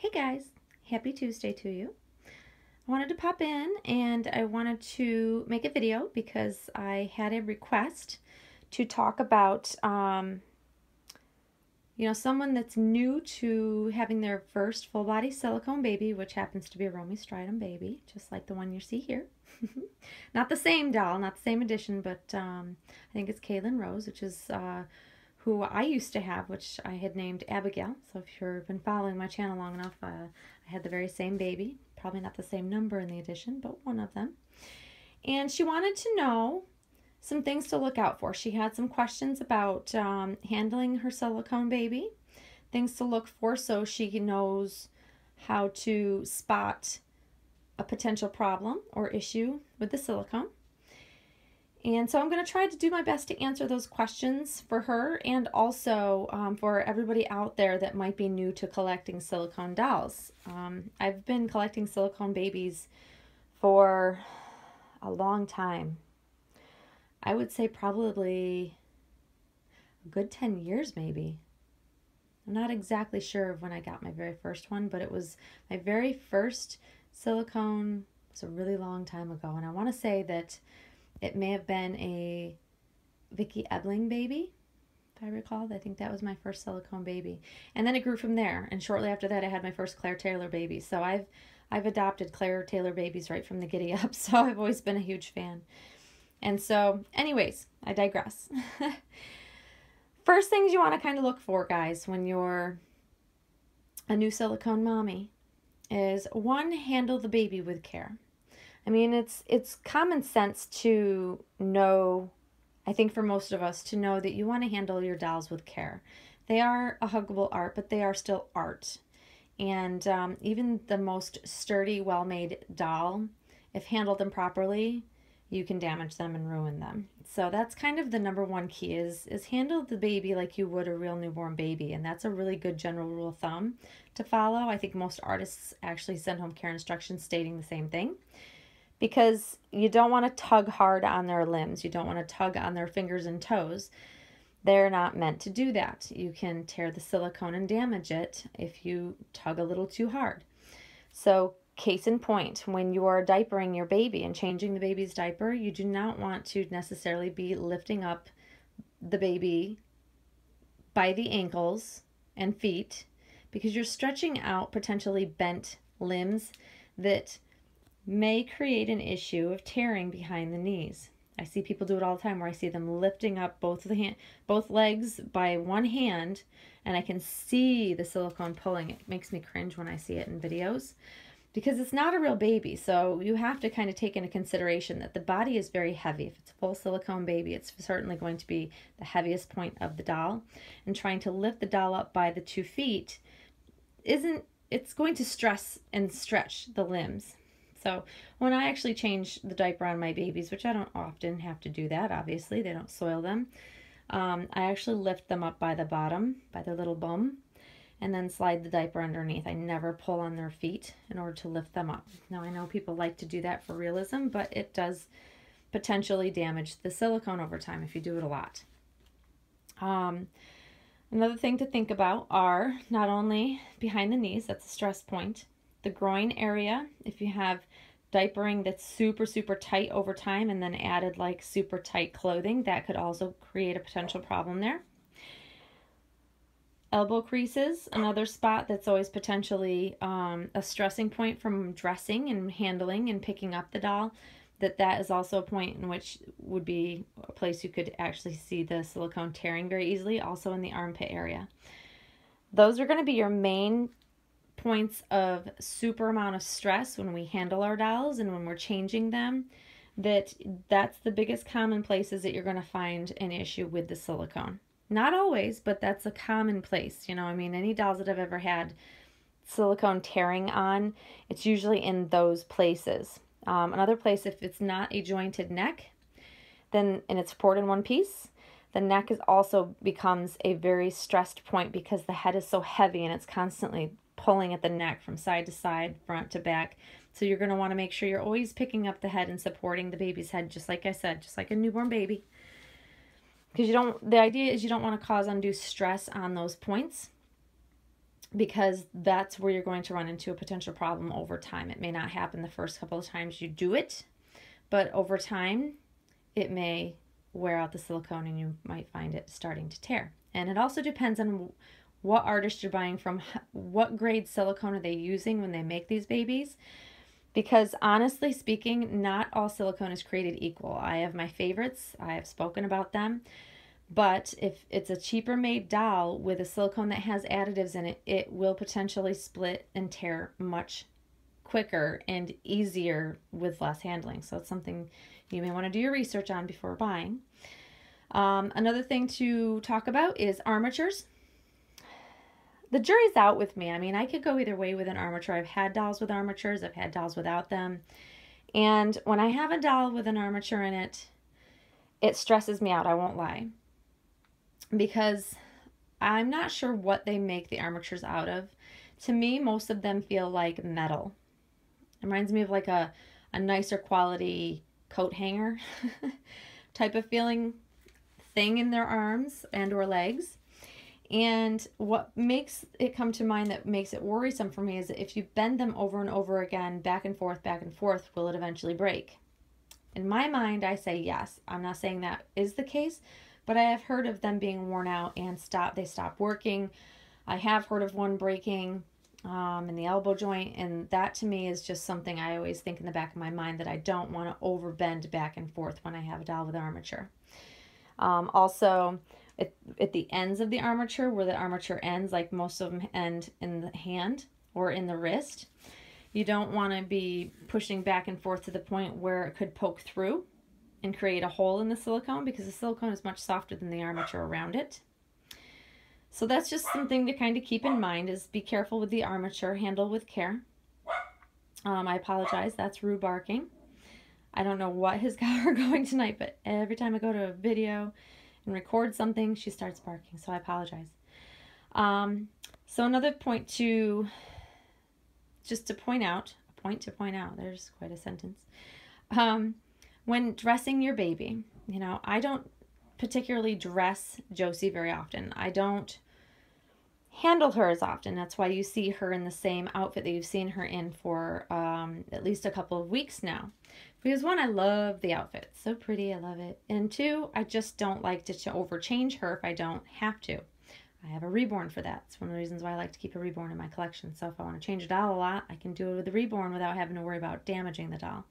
Hey guys, happy Tuesday to you. I wanted to pop in and I wanted to make a video because I had a request to talk about, um, you know, someone that's new to having their first full body silicone baby, which happens to be a Romie Strydom baby, just like the one you see here. not the same doll, not the same edition, but um, I think it's Kaylin Rose, which is uh, who I used to have, which I had named Abigail. So if you've been following my channel long enough, uh, I had the very same baby. Probably not the same number in the edition, but one of them. And she wanted to know some things to look out for. She had some questions about um, handling her silicone baby, things to look for so she knows how to spot a potential problem or issue with the silicone. And so I'm going to try to do my best to answer those questions for her and also um, for everybody out there that might be new to collecting silicone dolls. Um, I've been collecting silicone babies for a long time. I would say probably a good 10 years maybe. I'm not exactly sure of when I got my very first one, but it was my very first silicone. It was a really long time ago. And I want to say that it may have been a Vicki Ebling baby, if I recall. I think that was my first silicone baby. And then it grew from there. And shortly after that, I had my first Claire Taylor baby. So I've I've adopted Claire Taylor babies right from the giddy up. So I've always been a huge fan. And so, anyways, I digress. First things you want to kind of look for, guys, when you're a new silicone mommy is one, handle the baby with care. I mean, it's it's common sense to know, I think for most of us, to know that you want to handle your dolls with care. They are a huggable art, but they are still art. And um, even the most sturdy, well-made doll, if handled improperly, you can damage them and ruin them. So that's kind of the number one key is is handle the baby like you would a real newborn baby, and that's a really good general rule of thumb to follow. I think most artists actually send home care instructions stating the same thing because you don't want to tug hard on their limbs. You don't want to tug on their fingers and toes. They're not meant to do that. You can tear the silicone and damage it if you tug a little too hard. So, case in point, when you are diapering your baby and changing the baby's diaper, you do not want to necessarily be lifting up the baby by the ankles and feet because you're stretching out potentially bent limbs that may create an issue of tearing behind the knees. I see people do it all the time where I see them lifting up both the hand, both legs by one hand and I can see the silicone pulling. It makes me cringe when I see it in videos because it's not a real baby. So you have to kind of take into consideration that the body is very heavy. If it's a full silicone baby, it's certainly going to be the heaviest point of the doll. And trying to lift the doll up by the two feet isn't, it's going to stress and stretch the limbs. So when I actually change the diaper on my babies, which I don't often have to do that, obviously, they don't soil them, um, I actually lift them up by the bottom, by their little bum, and then slide the diaper underneath. I never pull on their feet in order to lift them up. Now, I know people like to do that for realism, but it does potentially damage the silicone over time if you do it a lot. Um, another thing to think about are not only behind the knees, that's a stress point, the groin area, if you have diapering that's super, super tight over time and then added like super tight clothing, that could also create a potential problem there. Elbow creases, another spot that's always potentially um, a stressing point from dressing and handling and picking up the doll. That that is also a point in which would be a place you could actually see the silicone tearing very easily, also in the armpit area. Those are going to be your main points of super amount of stress when we handle our dolls and when we're changing them that that's the biggest common places that you're going to find an issue with the silicone. Not always but that's a common place you know i mean any dolls that i've ever had silicone tearing on it's usually in those places. Um, another place if it's not a jointed neck then and it's poured in one piece the neck is also becomes a very stressed point because the head is so heavy and it's constantly pulling at the neck from side to side, front to back. So you're going to want to make sure you're always picking up the head and supporting the baby's head, just like I said, just like a newborn baby. Because you don't, the idea is you don't want to cause undue stress on those points. because that's where you're going to run into a potential problem over time. It may not happen the first couple of times you do it, but over time, it may wear out the silicone and you might find it starting to tear. And it also depends on what artist you're buying from, what grade silicone are they using when they make these babies. Because honestly speaking, not all silicone is created equal. I have my favorites, I have spoken about them. But if it's a cheaper made doll with a silicone that has additives in it, it will potentially split and tear much quicker and easier with less handling. So it's something you may want to do your research on before buying. Um, another thing to talk about is armatures. The jury's out with me. I mean, I could go either way with an armature. I've had dolls with armatures, I've had dolls without them. And when I have a doll with an armature in it, it stresses me out, I won't lie because I'm not sure what they make the armatures out of. To me, most of them feel like metal. It reminds me of like a, a nicer quality coat hanger type of feeling thing in their arms and or legs. And what makes it come to mind that makes it worrisome for me is that if you bend them over and over again, back and forth, back and forth, will it eventually break? In my mind, I say yes. I'm not saying that is the case, but I have heard of them being worn out and stop. They stop working. I have heard of one breaking um, in the elbow joint, and that to me is just something I always think in the back of my mind that I don't want to overbend back and forth when I have a doll with armature. Um, also, at, at the ends of the armature, where the armature ends, like most of them end in the hand or in the wrist, you don't want to be pushing back and forth to the point where it could poke through and create a hole in the silicone because the silicone is much softer than the armature around it. So that's just something to kind of keep in mind is be careful with the armature, handle with care. Um, I apologize, that's Rue barking. I don't know what has got her going tonight, but every time I go to a video and record something, she starts barking, so I apologize. Um, so another point to, just to point out, a point to point out, there's quite a sentence. Um, when dressing your baby, you know, I don't particularly dress Josie very often. I don't handle her as often. That's why you see her in the same outfit that you've seen her in for um, at least a couple of weeks now. Because one, I love the outfit. It's so pretty. I love it. And two, I just don't like to, overchange her if I don't have to. I have a reborn for that. It's one of the reasons why I like to keep a reborn in my collection. So if I want to change a doll a lot, I can do it with the reborn without having to worry about damaging the doll.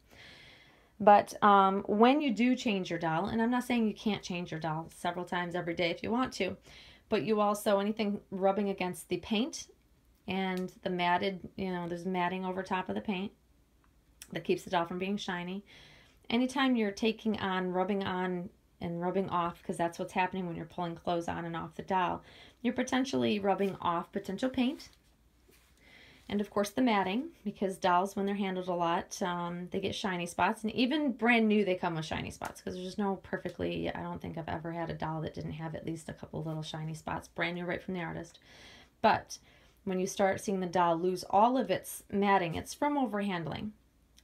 But um, when you do change your doll, and I'm not saying you can't change your doll several times every day if you want to, but you also, anything rubbing against the paint and the matted, you know, there's matting over top of the paint that keeps the doll from being shiny. Anytime you're taking on, rubbing on, and rubbing off, because that's what's happening when you're pulling clothes on and off the doll, you're potentially rubbing off potential paint and of course the matting, because dolls, when they're handled a lot, um, they get shiny spots. And even brand new, they come with shiny spots because there's just no perfectly, I don't think I've ever had a doll that didn't have at least a couple little shiny spots, brand new right from the artist. But when you start seeing the doll lose all of its matting, it's from overhandling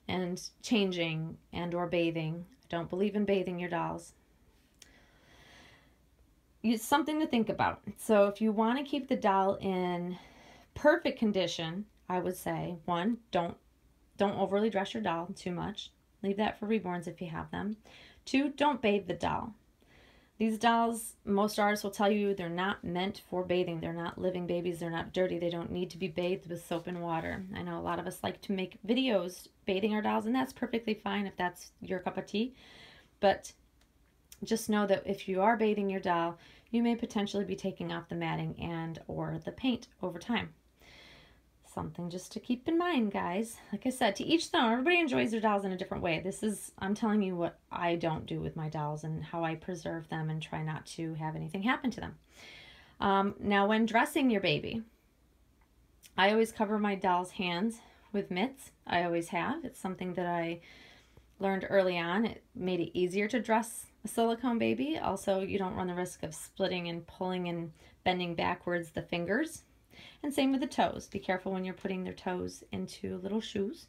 and changing and or bathing. I don't believe in bathing your dolls. It's something to think about. So if you want to keep the doll in perfect condition, I would say one, don't don't overly dress your doll too much. Leave that for reborns if you have them. Two, don't bathe the doll. These dolls, most artists will tell you they're not meant for bathing. They're not living babies. They're not dirty. They don't need to be bathed with soap and water. I know a lot of us like to make videos bathing our dolls, and that's perfectly fine if that's your cup of tea. But just know that if you are bathing your doll, you may potentially be taking off the matting and or the paint over time something just to keep in mind, guys. Like I said, to each their own. Everybody enjoys their dolls in a different way. This is, I'm telling you what I don't do with my dolls and how I preserve them and try not to have anything happen to them. Um, now, when dressing your baby, I always cover my doll's hands with mitts. I always have. It's something that I learned early on. It made it easier to dress a silicone baby. Also, you don't run the risk of splitting and pulling and bending backwards the fingers and same with the toes. Be careful when you're putting their toes into little shoes.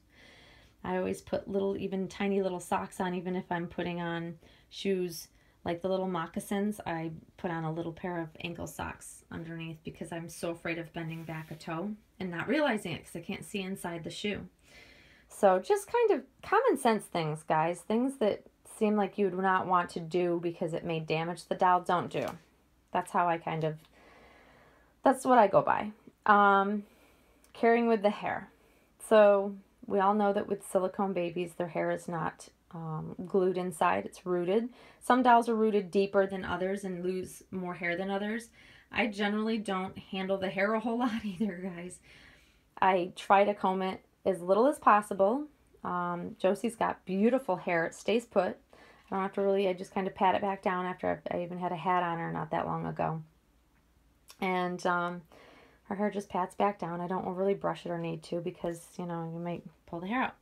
I always put little, even tiny little socks on, even if I'm putting on shoes like the little moccasins, I put on a little pair of ankle socks underneath because I'm so afraid of bending back a toe and not realizing it because I can't see inside the shoe. So just kind of common sense things, guys. Things that seem like you would not want to do because it may damage the doll, don't do. That's how I kind of, that's what I go by. Um, carrying with the hair. So we all know that with silicone babies, their hair is not um, glued inside, it's rooted. Some dolls are rooted deeper than others and lose more hair than others. I generally don't handle the hair a whole lot either, guys. I try to comb it as little as possible. Um, Josie's got beautiful hair. It stays put. I don't have to really, I just kind of pat it back down after I even had a hat on her not that long ago. And um, her hair just pats back down. I don't really brush it or need to because, you know, you might pull the hair out.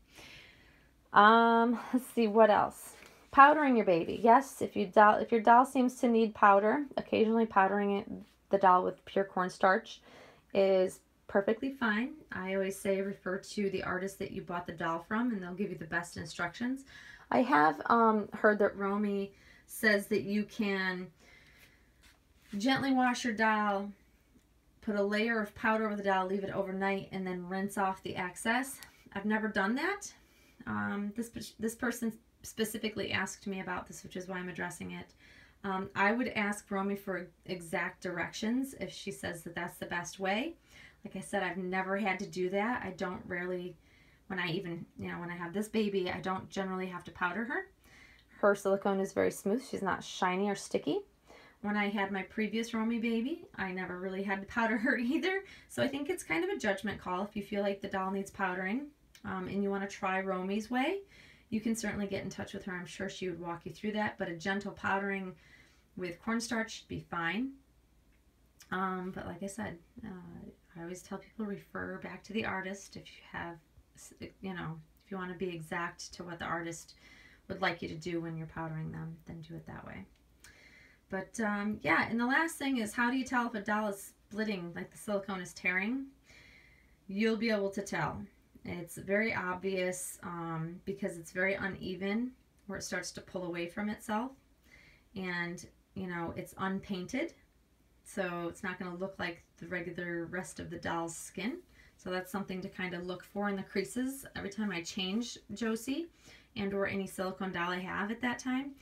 Um, let's see what else. Powdering your baby. Yes, if you doll if your doll seems to need powder, occasionally powdering it the doll with pure cornstarch is perfectly fine. I always say refer to the artist that you bought the doll from and they'll give you the best instructions. I have um, heard that Romie says that you can gently wash your doll, put a layer of powder over the doll, leave it overnight, and then rinse off the excess. I've never done that. Um, this, this person specifically asked me about this, which is why I'm addressing it. Um, I would ask Romie for exact directions if she says that that's the best way. Like I said, I've never had to do that. I don't rarely, when I even, you know, when I have this baby, I don't generally have to powder her. Her silicone is very smooth. She's not shiny or sticky. When I had my previous Romie baby, I never really had to powder her either. So I think it's kind of a judgment call if you feel like the doll needs powdering um, and you want to try Romie's way, you can certainly get in touch with her. I'm sure she would walk you through that, but a gentle powdering with cornstarch should be fine. Um, but like I said, uh, I always tell people refer back to the artist if you have, you know, if you want to be exact to what the artist would like you to do when you're powdering them, then do it that way. But um, yeah, and the last thing is how do you tell if a doll is splitting, like the silicone is tearing? You'll be able to tell. It's very obvious um, because it's very uneven where it starts to pull away from itself. And, you know, it's unpainted. So it's not going to look like the regular rest of the doll's skin. So that's something to kind of look for in the creases every time I change Josie and or any silicone doll I have at that time.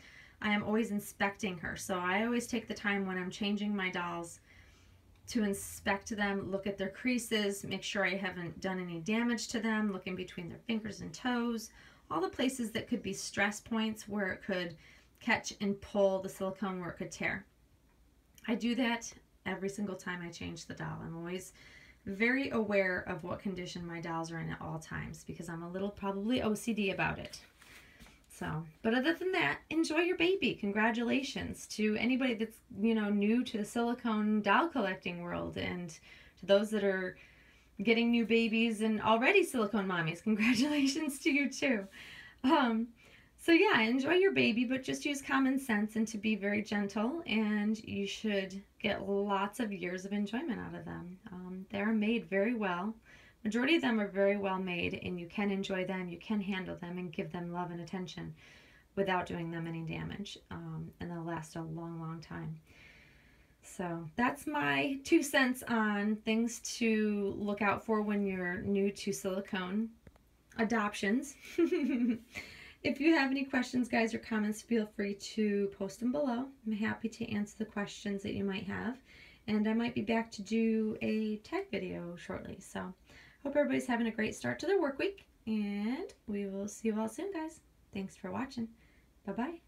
I am always inspecting her. So I always take the time when I'm changing my dolls to inspect them, look at their creases, make sure I haven't done any damage to them, look in between their fingers and toes, all the places that could be stress points where it could catch and pull the silicone where it could tear. I do that every single time I change the doll. I'm always very aware of what condition my dolls are in at all times because I'm a little probably OCD about it. So, but other than that, enjoy your baby. Congratulations to anybody that's, you know, new to the silicone doll collecting world and to those that are getting new babies and already silicone mommies. Congratulations to you too. Um, so yeah, enjoy your baby, but just use common sense and to be very gentle and you should get lots of years of enjoyment out of them. Um, they're made very well. Majority of them are very well made and you can enjoy them, you can handle them and give them love and attention without doing them any damage. Um, and they'll last a long, long time. So that's my two cents on things to look out for when you're new to silicone adoptions. if you have any questions, guys, or comments, feel free to post them below. I'm happy to answer the questions that you might have. And I might be back to do a tag video shortly. So Hope everybody's having a great start to their work week, and we will see you all soon, guys. Thanks for watching. Bye-bye.